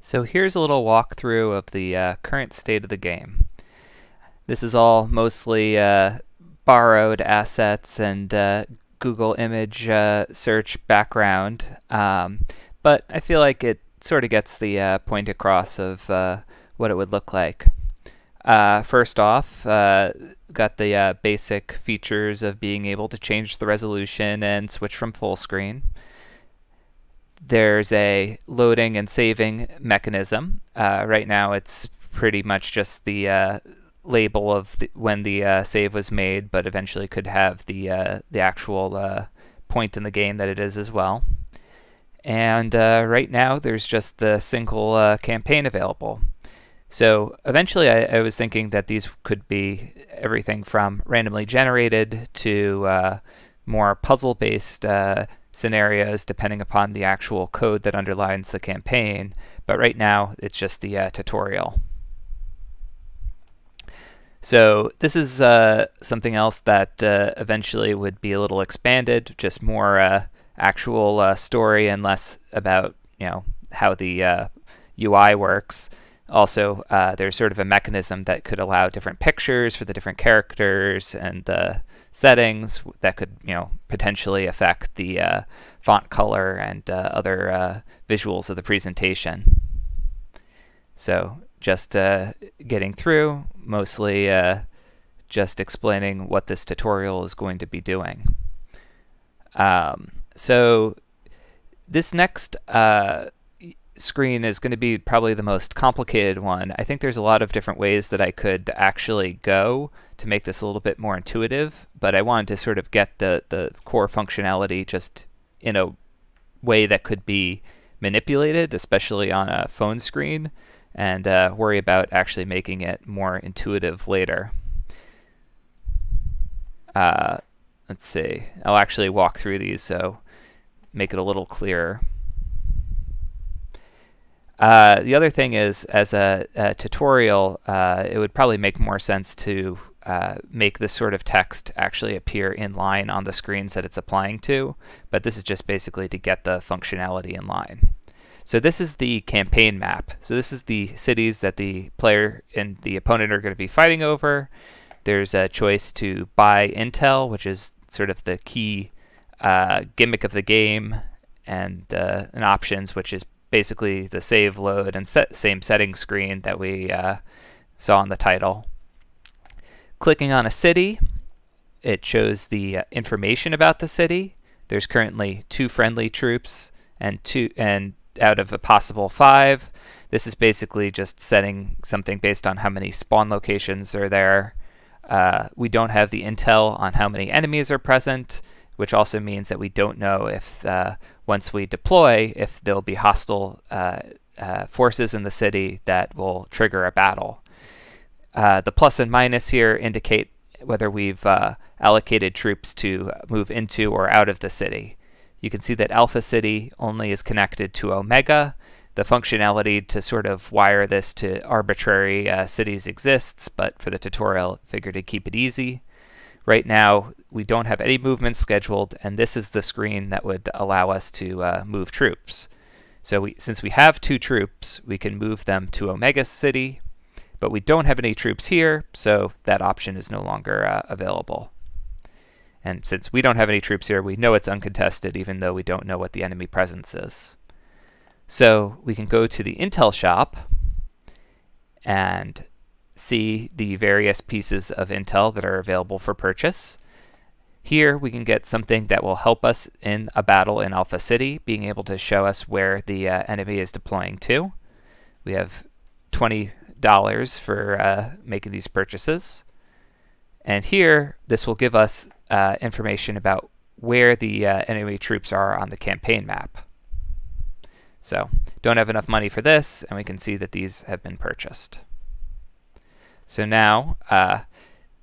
So here's a little walkthrough of the uh, current state of the game. This is all mostly uh, borrowed assets and uh, Google image uh, search background, um, but I feel like it sort of gets the uh, point across of uh, what it would look like. first off, got the basic features of being able to change the resolution and switch from full screen there's a loading and saving mechanism. Uh, right now, it's pretty much just the uh, label of the, when the uh, save was made, but eventually could have the uh, the actual uh, point in the game that it is as well. And uh, right now, there's just the single campaign available. So eventually, I, I, was thinking that these could be everything from randomly generated to more puzzle-based scenarios depending upon the actual code that underlines the campaign, but right now it's just the uh, tutorial. So this is uh, something else that uh, eventually would be a little expanded, just more uh, actual uh, story and less about you know how the UI uh, works. Also, there's sort of a mechanism that could allow different pictures for the different characters and the settings that could you know potentially affect the uh, font color and uh, other uh, visuals of the presentation. So just uh, getting through, mostly uh, just explaining what this tutorial is going to be doing. Um, so this next uh, screen is going to be probably the most complicated one. I think there's a lot of different ways that I could actually go to make this a little bit more intuitive, but I wanted to sort of get the, the core functionality just in a way that could be manipulated, especially on a phone screen, and uh, worry about actually making it more intuitive later. Uh, let's see. I'll actually walk through these so make it a little clearer. Uh, the other thing is, as a, a tutorial, uh, it would probably make more sense to uh, make this sort of text actually appear in line on the screens that it's applying to, but this is just basically to get the functionality in line. So this is the campaign map. So this is the cities that the player and the opponent are going to be fighting over. There's a choice to buy intel, which is sort of the key uh, gimmick of the game, and uh, an options, which is basically the save, load, and set same setting screen that we uh, saw in the title. Clicking on a city, it shows the uh, information about the city. There's currently two friendly troops and two and out of a possible five. This is basically just setting something based on how many spawn locations are there. Uh, we don't have the intel on how many enemies are present, which also means that we don't know if uh, once we deploy, if there'll be hostile uh, uh forces in the city that will trigger a battle. Uh, the plus and minus here indicate whether we've uh, allocated troops to move into or out of the city. You can see that Alpha City only is connected to Omega. The functionality to sort of wire this to arbitrary uh, cities exists, but for the tutorial, figured to keep it easy. Right now, we don't have any movement scheduled, and this is the screen that would allow us to uh, move troops. So we, since we have two troops, we can move them to Omega City, but we don't have any troops here, so that option is no longer uh, available. And since we don't have any troops here, we know it's uncontested, even though we don't know what the enemy presence is. So we can go to the Intel shop and see the various pieces of Intel that are available for purchase. Here we can get something that will help us in a battle in Alpha City, being able to show us where the uh, enemy is deploying to. We have 20 dollars for uh, making these purchases. And here, this will give us uh, information about where the uh, enemy troops are on the campaign map. So, don't have enough money for this, and we can see that these have been purchased. So now, uh,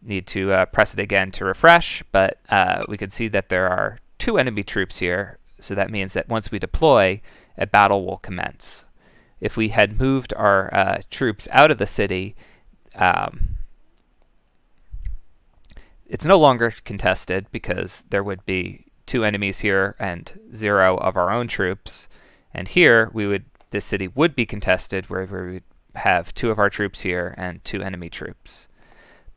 need to uh, press it again to refresh, but uh, we can see that there are two enemy troops here, so that means that once we deploy, a battle will commence if we had moved our uh, troops out of the city, um, it's no longer contested because there would be two enemies here and zero of our own troops. And here we would this city would be contested, where we would have two of our troops here and two enemy troops.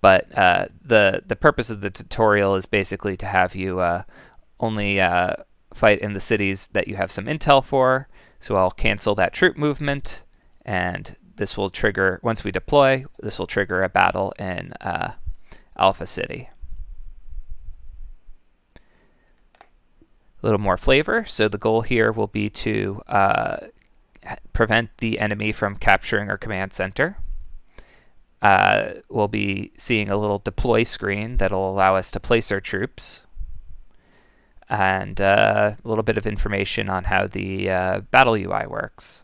But uh, the the purpose of the tutorial is basically to have you uh, only uh, fight in the cities that you have some intel for. So I'll cancel that troop movement, and this will trigger, once we deploy, this will trigger a battle in uh, Alpha City. A little more flavor. So the goal here will be to uh, prevent the enemy from capturing our command center. Uh, we'll be seeing a little deploy screen that'll allow us to place our troops and uh, a little bit of information on how the uh, battle UI works.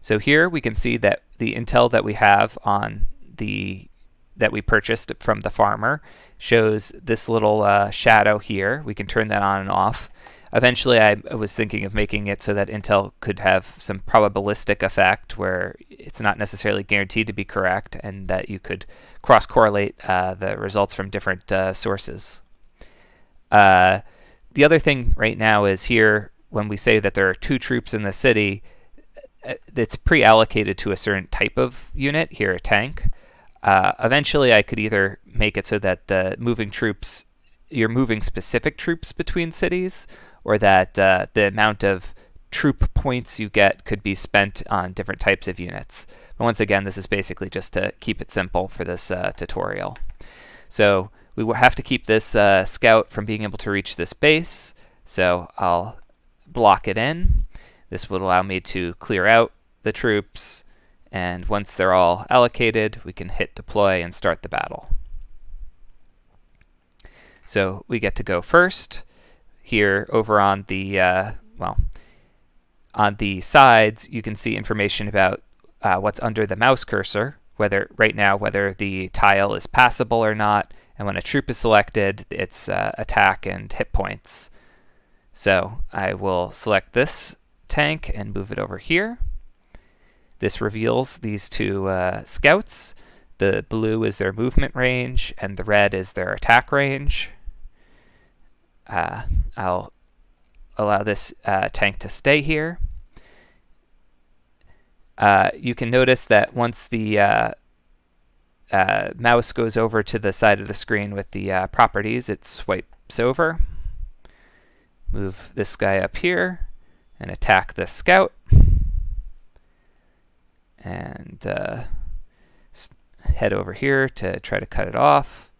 So here we can see that the intel that we have on the that we purchased from the farmer shows this little uh, shadow here. We can turn that on and off. Eventually, I was thinking of making it so that Intel could have some probabilistic effect where it's not necessarily guaranteed to be correct and that you could cross-correlate uh, the results from different uh, sources. Uh, the other thing right now is here, when we say that there are two troops in the city, uh, it's pre-allocated to a certain type of unit, here a tank. Uh, eventually, I could either make it so that the moving troops, you're moving specific troops between cities, or that uh, the amount of troop points you get could be spent on different types of units. But once again, this is basically just to keep it simple for this uh, tutorial. So we will have to keep this uh, scout from being able to reach this base. So I'll block it in. This would allow me to clear out the troops. And once they're all allocated, we can hit deploy and start the battle. So we get to go first here over on the, uh, well, on the sides, you can see information about uh, what's under the mouse cursor, whether right now, whether the tile is passable or not, and when a troop is selected, its uh, attack and hit points. So I will select this tank and move it over here. This reveals these two uh, scouts. The blue is their movement range, and the red is their attack range. Uh, I'll allow this uh, tank to stay here. Uh, you can notice that once the uh, uh, mouse goes over to the side of the screen with the uh, properties, it swipes over. Move this guy up here and attack the scout. And head over here to try to cut it off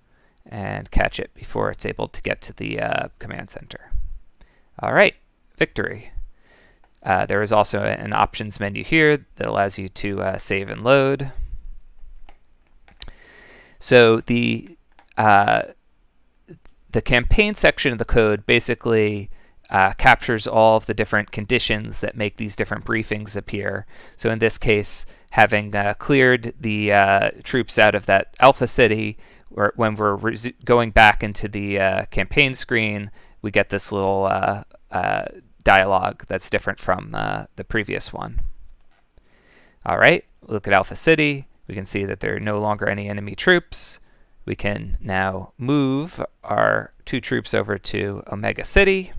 and catch it before it's able to get to the uh, command center. All right, victory. Uh, there is also an options menu here that allows you to uh, save and load. So the uh, the campaign section of the code basically uh, captures all of the different conditions that make these different briefings appear. So in this case, having uh, cleared the troops out of that alpha city, or when we're going back into the uh, campaign screen, we get this little uh, uh, dialogue that's different from uh, the previous one. All right, look at Alpha City. We can see that there are no longer any enemy troops. We can now move our two troops over to Omega City.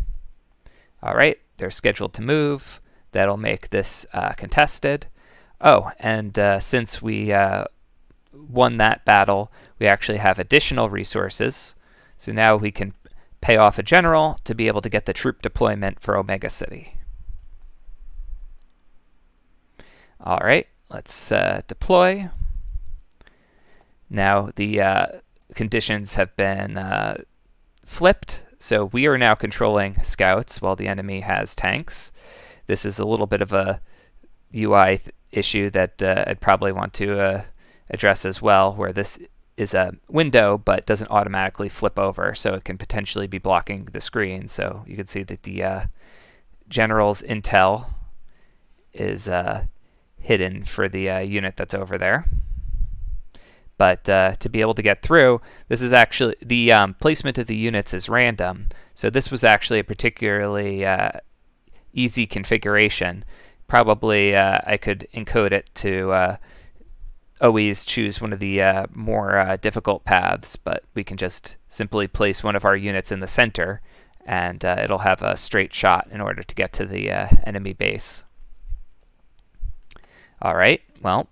All right, they're scheduled to move. That'll make this uh, contested. Oh, and uh, since we won that battle, we actually have additional resources. So now we can pay off a general to be able to get the troop deployment for Omega City. All right, let's uh, deploy. Now the uh, conditions have been uh, flipped, so we are now controlling scouts while the enemy has tanks. This is a little bit of a UI issue that uh, I'd probably want to uh, address as well, where this is a window but doesn't automatically flip over, so it can potentially be blocking the screen. So you can see that the uh, general's intel is uh, hidden for the uh, unit that's over there. But uh, to be able to get through, this is actually, the um, placement of the units is random. So this was actually a particularly uh, easy configuration. Probably uh, I could encode it to always choose one of the uh, more uh, difficult paths, but we can just simply place one of our units in the center and uh, it'll have a straight shot in order to get to the uh, enemy base. All right, well,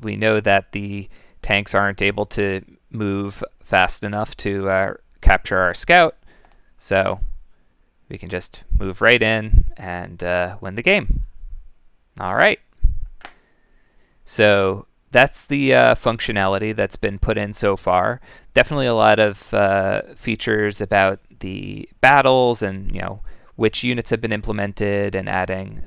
we know that the tanks aren't able to move fast enough to uh, capture our scout, so we can just move right in and uh, win the game. All right. So that's the uh, functionality that's been put in so far. Definitely a lot of uh, features about the battles and you know which units have been implemented and adding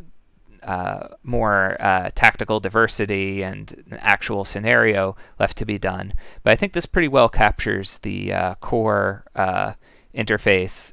uh, more uh, tactical diversity and an actual scenario left to be done. But I think this pretty well captures the uh, core uh, interface